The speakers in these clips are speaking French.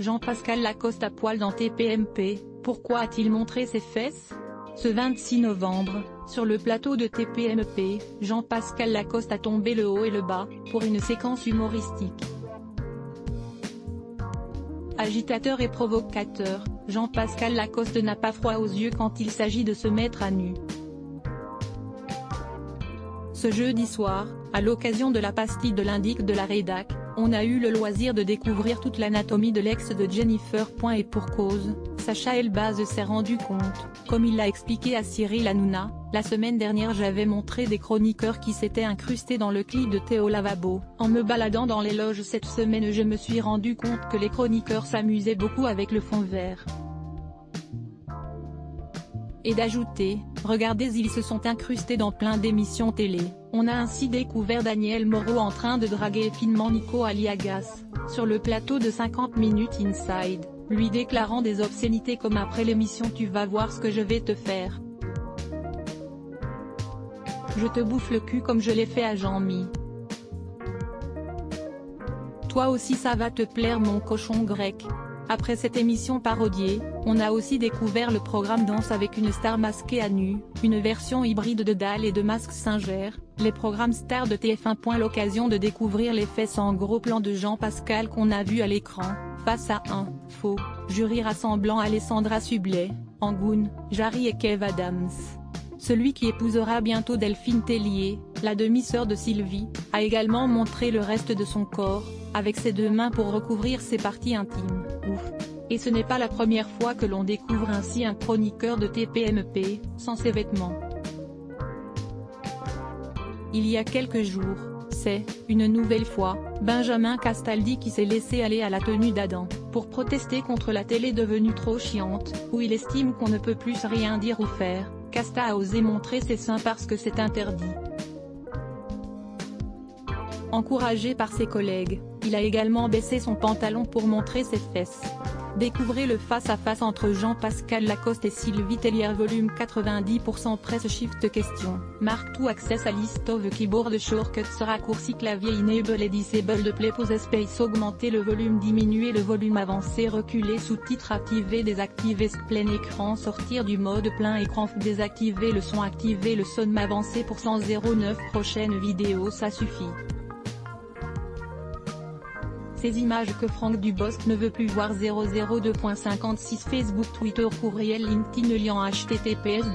Jean-Pascal Lacoste à poil dans TPMP, pourquoi a-t-il montré ses fesses? Ce 26 novembre, sur le plateau de TPMP, Jean-Pascal Lacoste a tombé le haut et le bas, pour une séquence humoristique. Agitateur et provocateur, Jean-Pascal Lacoste n'a pas froid aux yeux quand il s'agit de se mettre à nu. Ce jeudi soir, à l'occasion de la pastille de l'indic de la rédac, on a eu le loisir de découvrir toute l'anatomie de l'ex de Jennifer. Et pour cause, Sacha Elbaz s'est rendu compte, comme il l'a expliqué à Cyril Hanouna, la semaine dernière j'avais montré des chroniqueurs qui s'étaient incrustés dans le clip de Théo Lavabo. En me baladant dans les loges cette semaine je me suis rendu compte que les chroniqueurs s'amusaient beaucoup avec le fond vert et d'ajouter, regardez ils se sont incrustés dans plein d'émissions télé. On a ainsi découvert Daniel Moreau en train de draguer finement Nico Aliagas, sur le plateau de 50 minutes Inside, lui déclarant des obscénités comme après l'émission tu vas voir ce que je vais te faire. Je te bouffe le cul comme je l'ai fait à Jean-Mi. Toi aussi ça va te plaire mon cochon grec. Après cette émission parodiée, on a aussi découvert le programme Danse avec une star masquée à nu, une version hybride de Dalle et de Masque Singer, les programmes stars de TF1. L'occasion de découvrir les fesses en gros plan de Jean-Pascal qu'on a vu à l'écran, face à un faux jury rassemblant Alessandra Sublet, Angoun, Jarry et Kev Adams. Celui qui épousera bientôt Delphine Tellier, la demi-sœur de Sylvie, a également montré le reste de son corps, avec ses deux mains pour recouvrir ses parties intimes. Et ce n'est pas la première fois que l'on découvre ainsi un chroniqueur de TPMP, sans ses vêtements. Il y a quelques jours, c'est, une nouvelle fois, Benjamin Castaldi qui s'est laissé aller à la tenue d'Adam, pour protester contre la télé devenue trop chiante, où il estime qu'on ne peut plus rien dire ou faire, Casta a osé montrer ses seins parce que c'est interdit. Encouragé par ses collègues, il a également baissé son pantalon pour montrer ses fesses. Découvrez le face-à-face entre Jean-Pascal Lacoste et Sylvie Tellier volume 90% presse shift question. Mark to access à list of keyboard shortcuts raccourci clavier enable et disable play pause space augmenter le volume diminuer le volume avancer reculer sous-titres activer désactiver plein écran sortir du mode plein écran désactiver le son activer le son avancer pour 109 prochaine vidéo ça suffit. Ces images que Franck Dubosc ne veut plus voir. 002.56 Facebook Twitter courriel LinkedIn lien https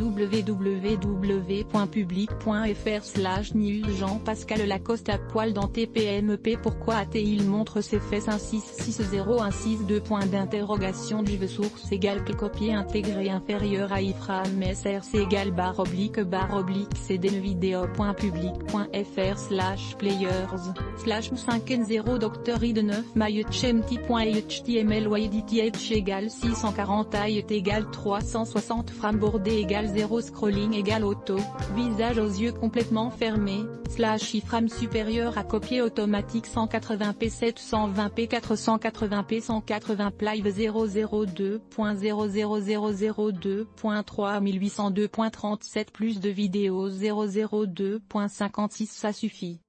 www.public.fr slash nul Jean Pascal Lacoste à poil dans TPMP Pourquoi a-t-il montre ses fesses? 1660162 2 points d'interrogation. Div source égale copier intégré inférieur à ifram src égale barre oblique barre oblique. Slash players slash 5N0 Dr I de 9 myhmt.html YDTH égale 640 height égale 360 frame bordé égale 0 scrolling égale auto, visage aux yeux complètement fermés, slash iframe supérieur à copier automatique 180p 720p 480p 180 live 002.00002.3802.37 plus de vidéos 002.56 ça suffit.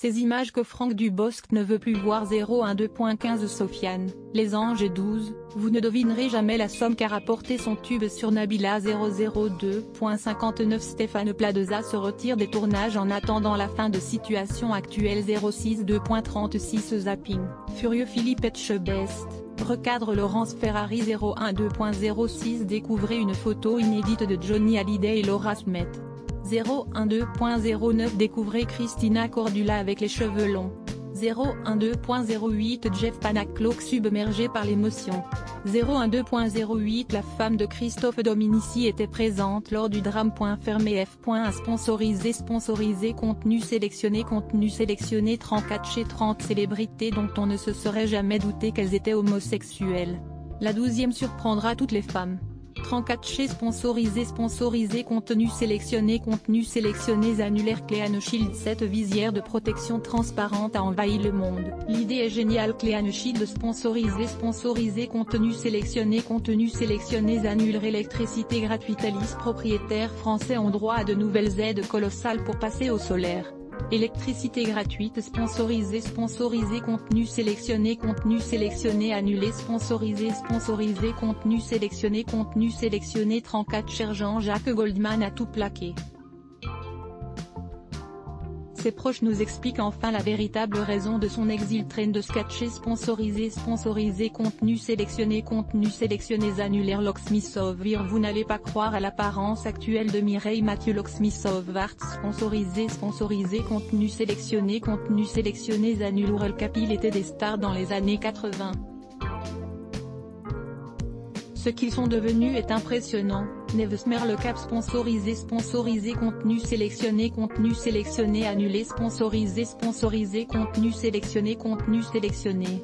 Ces images que Franck Dubosc ne veut plus voir. 012.15 Sofiane, Les Anges 12, vous ne devinerez jamais la somme qu'a rapporté son tube sur Nabila. 002.59 Stéphane Plaza se retire des tournages en attendant la fin de situation actuelle. 062.36 Zapping, Furieux Philippe Etchebest. Recadre Laurence Ferrari. 012.06 Découvrez une photo inédite de Johnny Hallyday et Laura Smet. 012.09 Découvrez Christina Cordula avec les cheveux longs. 012.08 Jeff Panaclock submergé par l'émotion. 012.08 La femme de Christophe Dominici était présente lors du drame. Fermé F. Sponsorisé Sponsorisé Contenu sélectionné Contenu sélectionné 34 chez 30 célébrités dont on ne se serait jamais douté qu'elles étaient homosexuelles. La douzième surprendra toutes les femmes. 34 chez sponsorisé sponsorisé contenu sélectionné contenu sélectionné annulaire Cléane Shield Cette visière de protection transparente a envahi le monde. L'idée est géniale Cléane Shield sponsorisé sponsorisé contenu sélectionné contenu sélectionné annulaire électricité gratuite Alice propriétaires français ont droit à de nouvelles aides colossales pour passer au solaire. Électricité gratuite sponsorisé sponsorisé contenu sélectionné contenu sélectionné annulé sponsorisé sponsorisé contenu sélectionné contenu sélectionné 34 cher Jean-Jacques Goldman a tout plaqué. Ses proches nous expliquent enfin la véritable raison de son exil. Train de sketcher sponsorisé sponsorisé contenu sélectionné contenu sélectionné annulaire Locksmithsovir Vous n'allez pas croire à l'apparence actuelle de Mireille Mathieu Locksmithsov Art sponsorisé sponsorisé contenu sélectionné contenu sélectionné annulaire El Capil était des stars dans les années 80. Ce qu'ils sont devenus est impressionnant, Nevesmer le cap sponsorisé sponsorisé contenu sélectionné contenu sélectionné annulé sponsorisé sponsorisé contenu sélectionné contenu sélectionné